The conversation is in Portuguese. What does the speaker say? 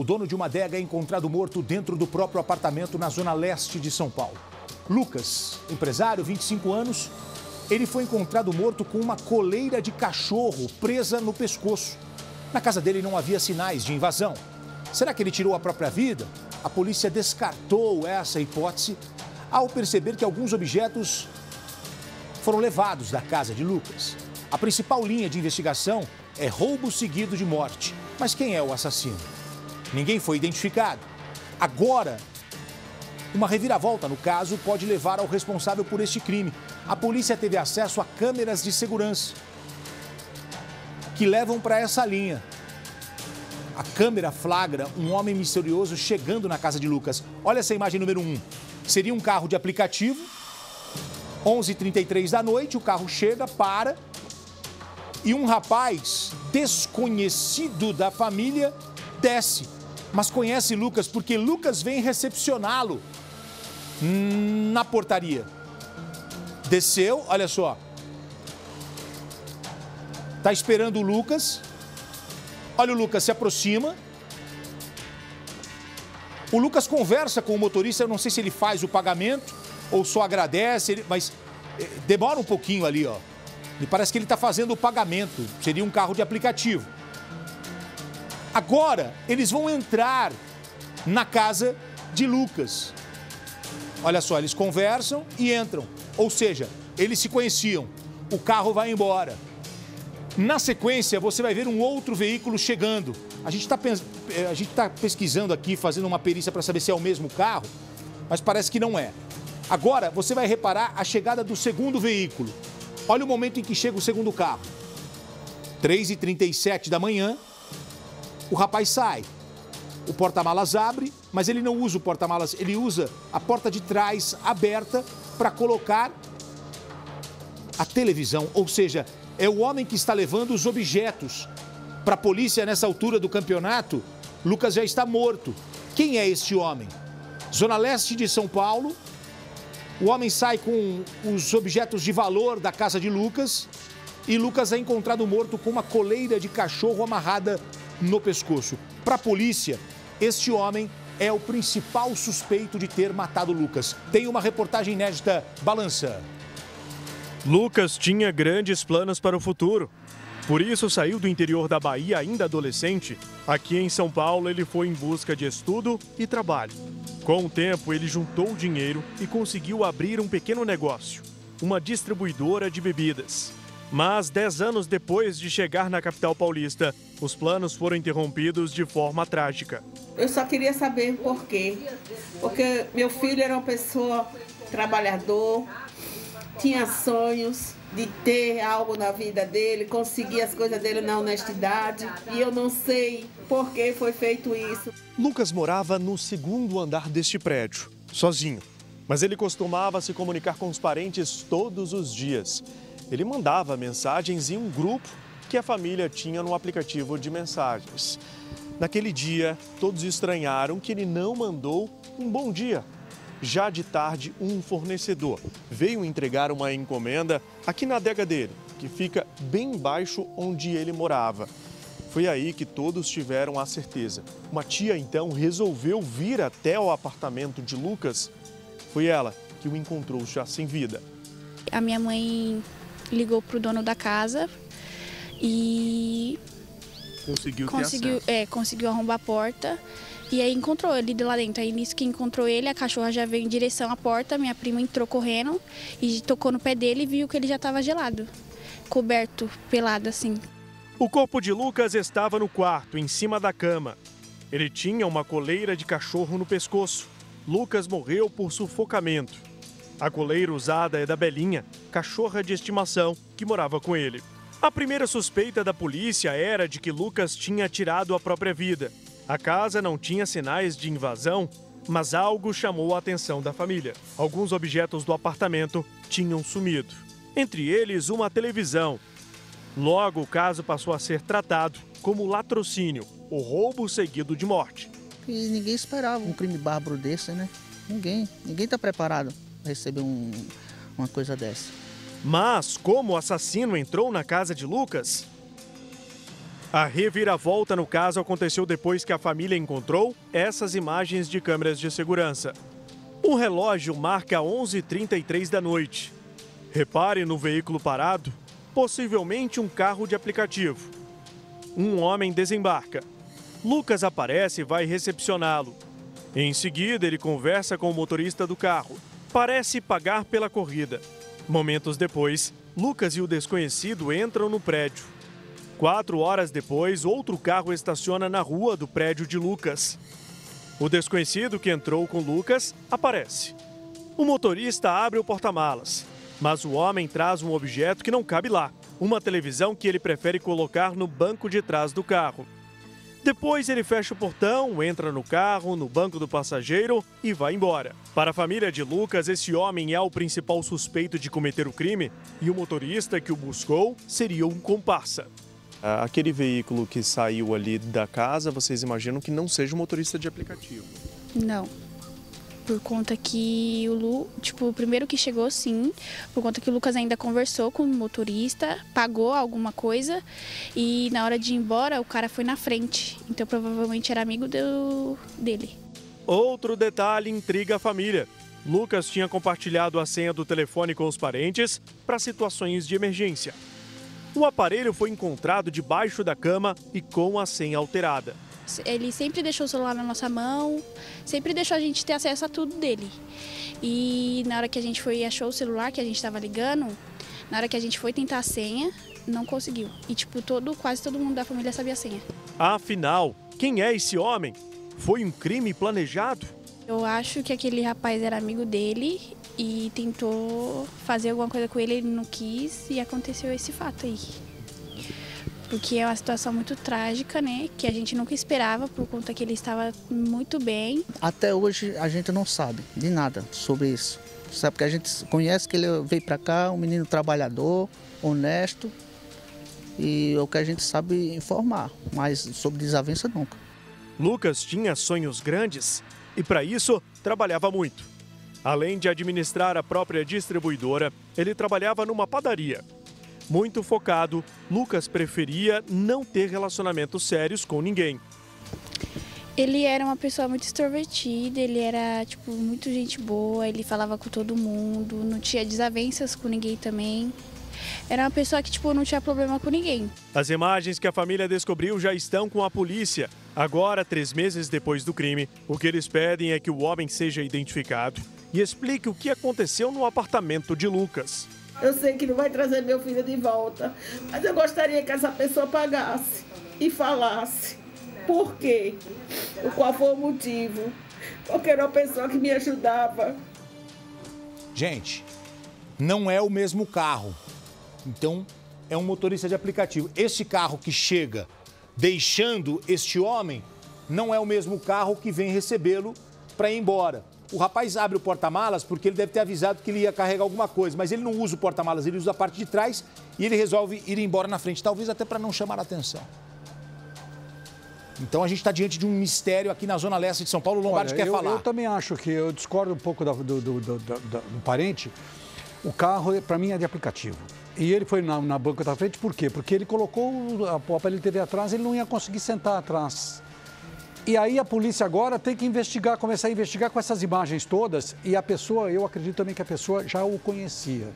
O dono de uma adega é encontrado morto dentro do próprio apartamento na zona leste de São Paulo. Lucas, empresário, 25 anos, ele foi encontrado morto com uma coleira de cachorro presa no pescoço. Na casa dele não havia sinais de invasão. Será que ele tirou a própria vida? A polícia descartou essa hipótese ao perceber que alguns objetos foram levados da casa de Lucas. A principal linha de investigação é roubo seguido de morte. Mas quem é o assassino? Ninguém foi identificado. Agora, uma reviravolta no caso pode levar ao responsável por este crime. A polícia teve acesso a câmeras de segurança que levam para essa linha. A câmera flagra um homem misterioso chegando na casa de Lucas. Olha essa imagem número 1. Um. Seria um carro de aplicativo. 11h33 da noite, o carro chega, para. E um rapaz desconhecido da família desce. Mas conhece Lucas porque Lucas vem recepcioná-lo na portaria. Desceu, olha só. Tá esperando o Lucas. Olha o Lucas se aproxima. O Lucas conversa com o motorista, eu não sei se ele faz o pagamento ou só agradece, mas eh, demora um pouquinho ali, ó. E parece que ele está fazendo o pagamento. Seria um carro de aplicativo. Agora, eles vão entrar na casa de Lucas. Olha só, eles conversam e entram. Ou seja, eles se conheciam. O carro vai embora. Na sequência, você vai ver um outro veículo chegando. A gente está eh, tá pesquisando aqui, fazendo uma perícia para saber se é o mesmo carro, mas parece que não é. Agora, você vai reparar a chegada do segundo veículo. Olha o momento em que chega o segundo carro. 3h37 da manhã, o rapaz sai. O porta-malas abre, mas ele não usa o porta-malas, ele usa a porta de trás aberta para colocar a televisão. Ou seja, é o homem que está levando os objetos. Para a polícia, nessa altura do campeonato, Lucas já está morto. Quem é este homem? Zona Leste de São Paulo. O homem sai com os objetos de valor da casa de Lucas e Lucas é encontrado morto com uma coleira de cachorro amarrada no pescoço. Para a polícia, este homem é o principal suspeito de ter matado Lucas. Tem uma reportagem inédita, balança. Lucas tinha grandes planos para o futuro. Por isso saiu do interior da Bahia ainda adolescente. Aqui em São Paulo ele foi em busca de estudo e trabalho. Com o tempo ele juntou dinheiro e conseguiu abrir um pequeno negócio, uma distribuidora de bebidas. Mas dez anos depois de chegar na capital paulista, os planos foram interrompidos de forma trágica. Eu só queria saber por quê. Porque meu filho era uma pessoa trabalhador, tinha sonhos de ter algo na vida dele, conseguir as coisas dele na honestidade. E eu não sei por que foi feito isso. Lucas morava no segundo andar deste prédio, sozinho. Mas ele costumava se comunicar com os parentes todos os dias ele mandava mensagens em um grupo que a família tinha no aplicativo de mensagens. Naquele dia, todos estranharam que ele não mandou um bom dia. Já de tarde, um fornecedor veio entregar uma encomenda aqui na adega dele, que fica bem embaixo onde ele morava. Foi aí que todos tiveram a certeza. Uma tia então resolveu vir até o apartamento de Lucas. Foi ela que o encontrou já sem vida. A minha mãe ligou pro dono da casa e conseguiu conseguiu, é, conseguiu arrombar a porta e aí encontrou ele de lá dentro. Aí nisso que encontrou ele, a cachorra já veio em direção à porta, minha prima entrou correndo e tocou no pé dele e viu que ele já estava gelado, coberto, pelado assim. O corpo de Lucas estava no quarto, em cima da cama. Ele tinha uma coleira de cachorro no pescoço. Lucas morreu por sufocamento. A coleira usada é da Belinha, cachorra de estimação que morava com ele. A primeira suspeita da polícia era de que Lucas tinha tirado a própria vida. A casa não tinha sinais de invasão, mas algo chamou a atenção da família. Alguns objetos do apartamento tinham sumido, entre eles uma televisão. Logo, o caso passou a ser tratado como latrocínio, o roubo seguido de morte. E ninguém esperava um crime bárbaro desse, né? Ninguém, ninguém está preparado receber um, uma coisa dessa. Mas como o assassino entrou na casa de Lucas? A reviravolta no caso aconteceu depois que a família encontrou essas imagens de câmeras de segurança. O relógio marca 11h33 da noite. Repare no veículo parado, possivelmente um carro de aplicativo. Um homem desembarca. Lucas aparece e vai recepcioná-lo. Em seguida, ele conversa com o motorista do carro. Parece pagar pela corrida. Momentos depois, Lucas e o desconhecido entram no prédio. Quatro horas depois, outro carro estaciona na rua do prédio de Lucas. O desconhecido que entrou com Lucas aparece. O motorista abre o porta-malas, mas o homem traz um objeto que não cabe lá: uma televisão que ele prefere colocar no banco de trás do carro. Depois ele fecha o portão, entra no carro, no banco do passageiro e vai embora. Para a família de Lucas, esse homem é o principal suspeito de cometer o crime e o motorista que o buscou seria um comparsa. Ah, aquele veículo que saiu ali da casa, vocês imaginam que não seja um motorista de aplicativo? Não por conta que o Lu, tipo, o primeiro que chegou sim, por conta que o Lucas ainda conversou com o motorista, pagou alguma coisa e na hora de ir embora o cara foi na frente. Então provavelmente era amigo do, dele. Outro detalhe intriga a família. Lucas tinha compartilhado a senha do telefone com os parentes para situações de emergência. O aparelho foi encontrado debaixo da cama e com a senha alterada. Ele sempre deixou o celular na nossa mão, sempre deixou a gente ter acesso a tudo dele. E na hora que a gente foi e achou o celular que a gente estava ligando, na hora que a gente foi tentar a senha, não conseguiu. E tipo, todo, quase todo mundo da família sabia a senha. Afinal, quem é esse homem? Foi um crime planejado? Eu acho que aquele rapaz era amigo dele e tentou fazer alguma coisa com ele, ele não quis e aconteceu esse fato aí porque é uma situação muito trágica, né? Que a gente nunca esperava por conta que ele estava muito bem. Até hoje a gente não sabe de nada sobre isso. Sabe que a gente conhece que ele veio para cá, um menino trabalhador, honesto, e é o que a gente sabe informar, mas sobre desavença nunca. Lucas tinha sonhos grandes e para isso trabalhava muito. Além de administrar a própria distribuidora, ele trabalhava numa padaria muito focado, Lucas preferia não ter relacionamentos sérios com ninguém. Ele era uma pessoa muito extrovertida, ele era, tipo, muito gente boa, ele falava com todo mundo, não tinha desavenças com ninguém também. Era uma pessoa que, tipo, não tinha problema com ninguém. As imagens que a família descobriu já estão com a polícia. Agora, três meses depois do crime, o que eles pedem é que o homem seja identificado e explique o que aconteceu no apartamento de Lucas. Eu sei que não vai trazer meu filho de volta, mas eu gostaria que essa pessoa pagasse e falasse por quê, qual foi o motivo, porque era uma pessoa que me ajudava. Gente, não é o mesmo carro. Então, é um motorista de aplicativo. Esse carro que chega deixando este homem não é o mesmo carro que vem recebê-lo para ir embora. O rapaz abre o porta-malas porque ele deve ter avisado que ele ia carregar alguma coisa, mas ele não usa o porta-malas, ele usa a parte de trás e ele resolve ir embora na frente, talvez até para não chamar a atenção. Então a gente está diante de um mistério aqui na Zona Leste de São Paulo. O Lombardi Olha, quer eu, falar. Eu também acho que eu discordo um pouco do, do, do, do, parente. O carro, para mim, é de aplicativo. E ele foi na, na banca da frente, por quê? Porque ele colocou o aparelho TV atrás, ele não ia conseguir sentar atrás. E aí a polícia agora tem que investigar, começar a investigar com essas imagens todas. E a pessoa, eu acredito também que a pessoa já o conhecia.